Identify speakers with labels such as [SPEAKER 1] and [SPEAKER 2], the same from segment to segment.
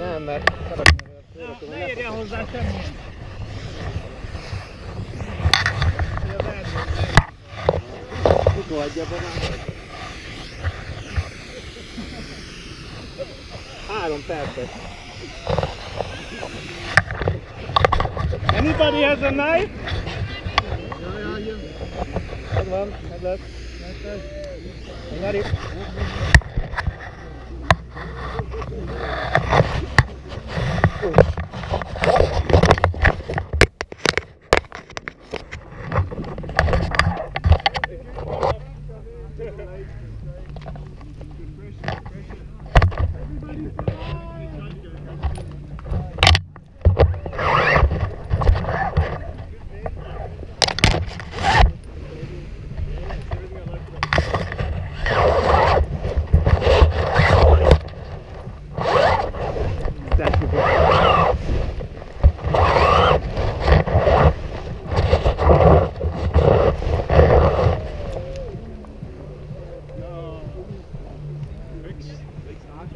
[SPEAKER 1] Nem, mert szeretném, hogy a
[SPEAKER 2] Ne, ne érjen hozzá semmilyen. Hogy az erdő.
[SPEAKER 1] Kutó adja be már. Három percet.
[SPEAKER 2] Anybody has a knife?
[SPEAKER 1] Megvan, meg lesz. Nyeri. Ooh.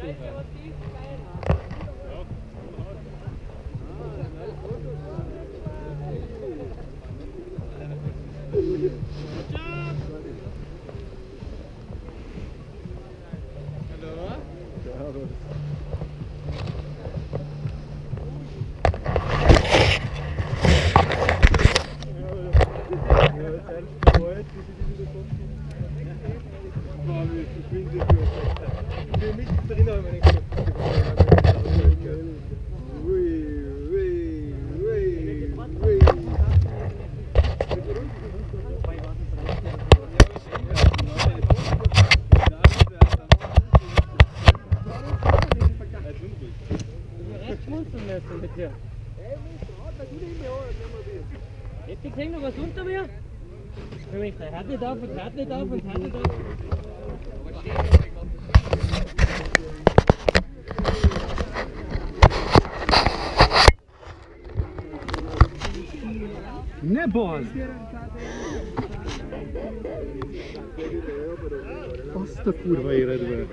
[SPEAKER 1] Welche
[SPEAKER 3] Motiv? Weil Ja. Hätte ich gesehen, noch was unter mir?
[SPEAKER 4] Für mich, der hört nicht auf und hat nicht auf und hat nicht auf.
[SPEAKER 3] Ne boz! Azt a kurva életbe.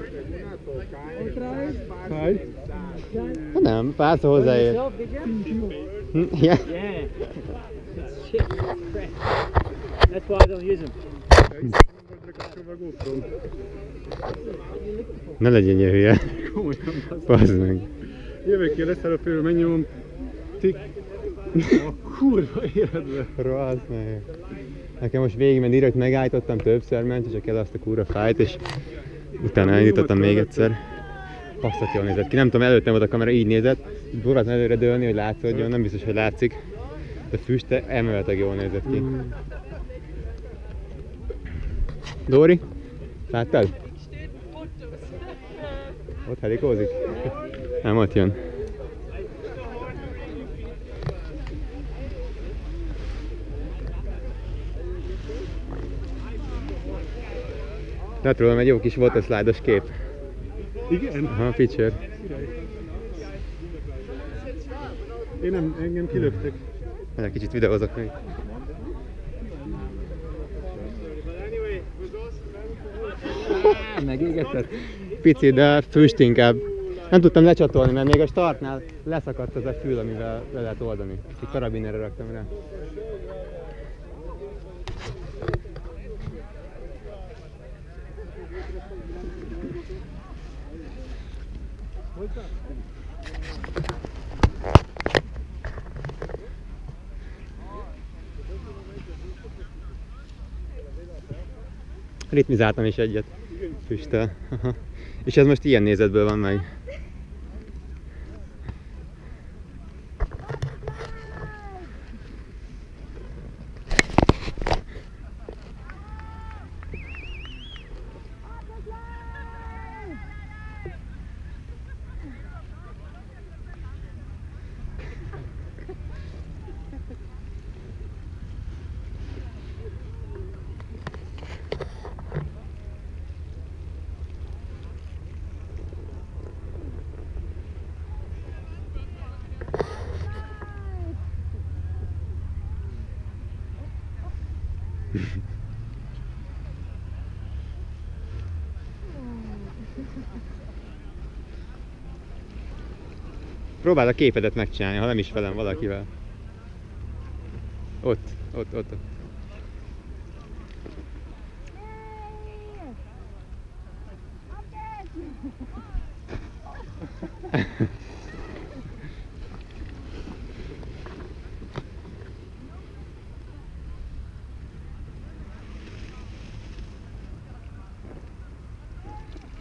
[SPEAKER 3] Fáj?
[SPEAKER 1] Nem, párszor hozzáér.
[SPEAKER 4] Yeah. Crap. That's why I don't use them.
[SPEAKER 1] Ne legyen ilyen hülye.
[SPEAKER 3] Komolyan
[SPEAKER 1] meg.
[SPEAKER 3] Jövök ki, lesz előbb, megnyomom. Tik. A kurva életbe.
[SPEAKER 1] Rohadt meg. Nekem most végig, mert direkt megállítottam többször, ment, csak el azt a kurva fájt, és utána elindítottam még egyszer. Passzat jól nézett ki. Nem tudom, előtte volt a kamera, így nézett. Próbáltam előre dőlni, hogy látszódjon, nem biztos, hogy látszik. De füste emeletileg jól nézett ki. Dóri? Láttad? Ott helikózik? Nem, ott jön. Tehát rólam egy jó kis waterslide-os kép.
[SPEAKER 3] Igen?
[SPEAKER 1] Aha, picture.
[SPEAKER 3] Én nem, engem kilöptek.
[SPEAKER 1] Egy kicsit videózok még. Megégetett? Pici, de füst inkább. Nem tudtam lecsatolni, mert még a startnál leszakadt az a fül, amivel le lehet oldani. Egy karabinerre raktam rá. Ritmizáltam is egyet. Füsttel. És ez most ilyen nézetből van meg. Próbáld a képedet megcsinálni, ha nem is velem, valakivel. Ott, ott, ott. ott.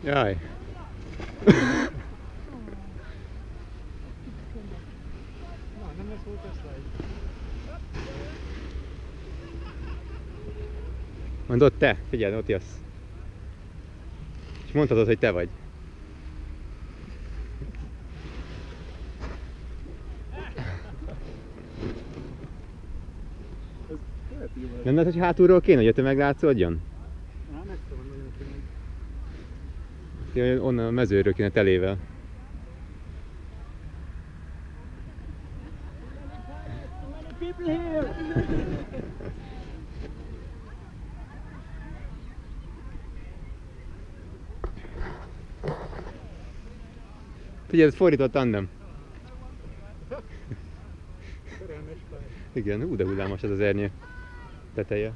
[SPEAKER 1] Jaj.
[SPEAKER 3] Na, nem lesz volt ez slide.
[SPEAKER 1] Mondd ott te, figyelj, ott jössz. És mondhatod, hogy te vagy. Nem lehet, hogy hátulról kéne, hogy a tömeg látszódjon? Onnan a mezőről kéne telével.
[SPEAKER 4] People here!
[SPEAKER 1] Figyelj, ez fordított tandem. Igen, ú, de hullámos ez az ernyő teteje.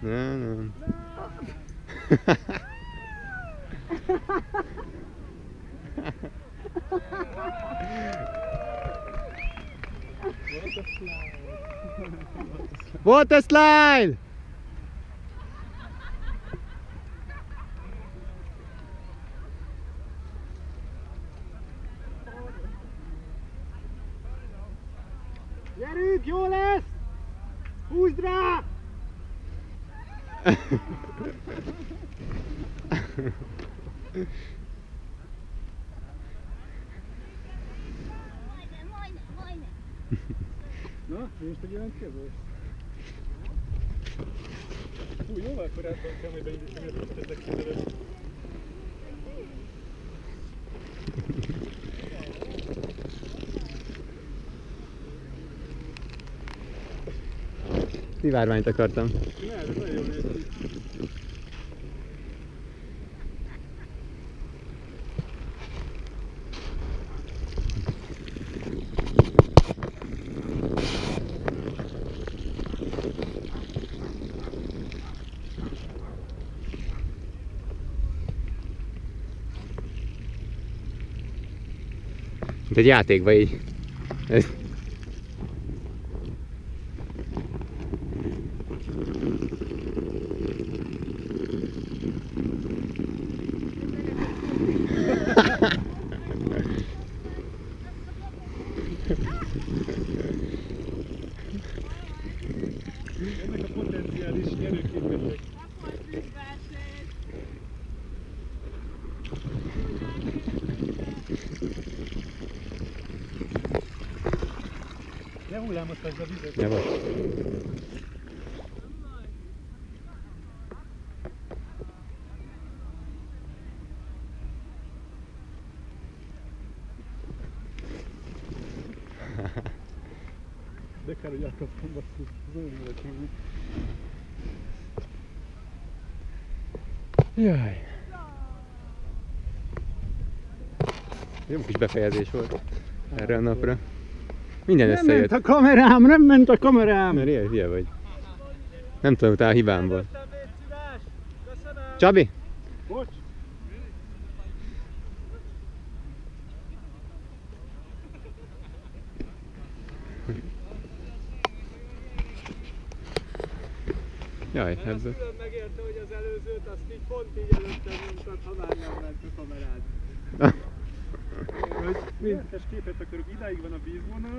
[SPEAKER 1] Nem, nem. Water slide!
[SPEAKER 3] Gyerünk, jó lesz! Húzd rá! Na, nincs egy jelentkező? Hú, jóval korábban kell beindítani a puszt ezek között.
[SPEAKER 1] Szivárványt akartam.
[SPEAKER 3] Ne, ez nagyon jól
[SPEAKER 1] Mint egy játékban így.
[SPEAKER 3] Ennek a potenciális nyerőképesek. Ne hullámoztasd a vizet.
[SPEAKER 1] Ja, most.
[SPEAKER 3] De kár, hogy elkaptam basszus. Ez olyan jó lett volna.
[SPEAKER 1] Jaj. Jó kis befejezés volt erre a napra. Minden
[SPEAKER 3] Nem ment
[SPEAKER 1] összejött.
[SPEAKER 3] a kamerám, nem ment a kamerám!
[SPEAKER 1] Mert ilyen hülye vagy. Nem tudom, utána hibám volt. Csabi?
[SPEAKER 3] Bocs!
[SPEAKER 1] Jaj, ebből.
[SPEAKER 4] Külön megérte, hogy az előzőt azt így pont így előttem nyomtad, ha már nem ment a kamerád.
[SPEAKER 3] Hogy mintes képet akarok, idáig van a vízvonal,